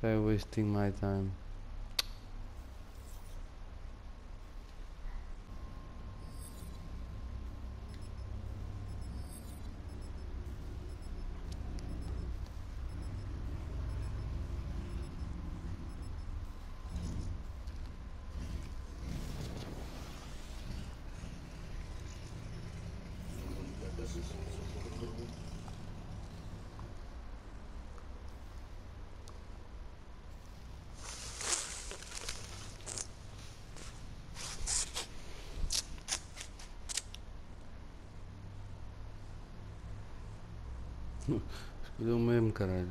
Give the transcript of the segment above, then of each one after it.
guy wasting my time. Escolheu mesmo, caralho.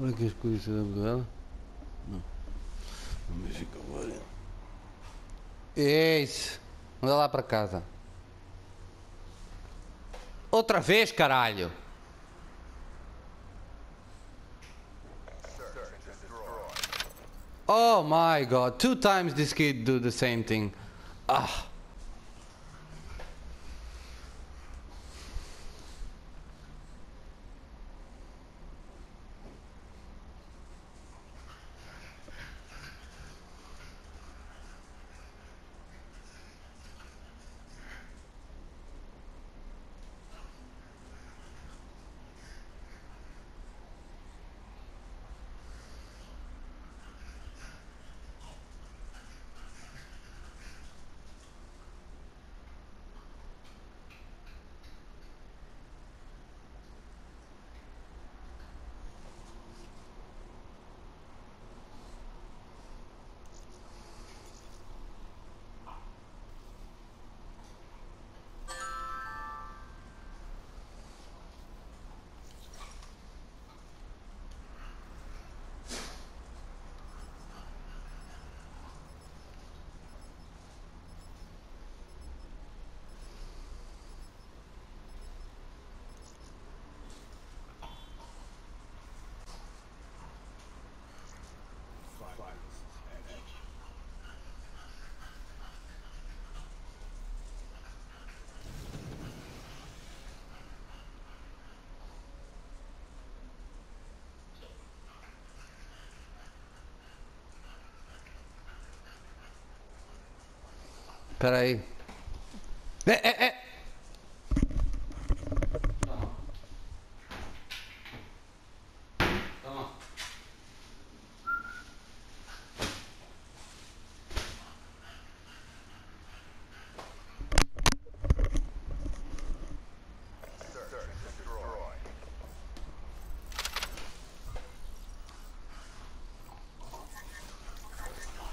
Olha que escolhi se dela. Não. Não fica agora. Eis! Anda lá para casa. Outra vez, caralho! Oh my god, two times this kid do the same thing. Ah. Espera aí. É, é, é.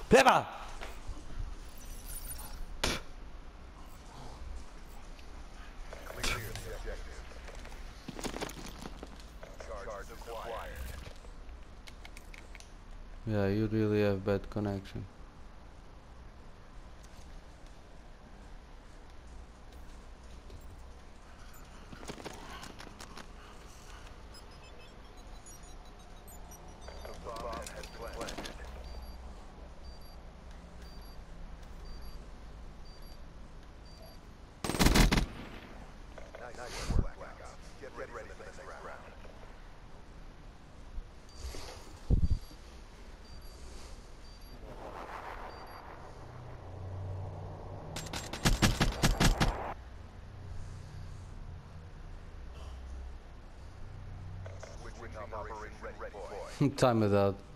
Pega! Yeah, you really have bad connection. Time it out.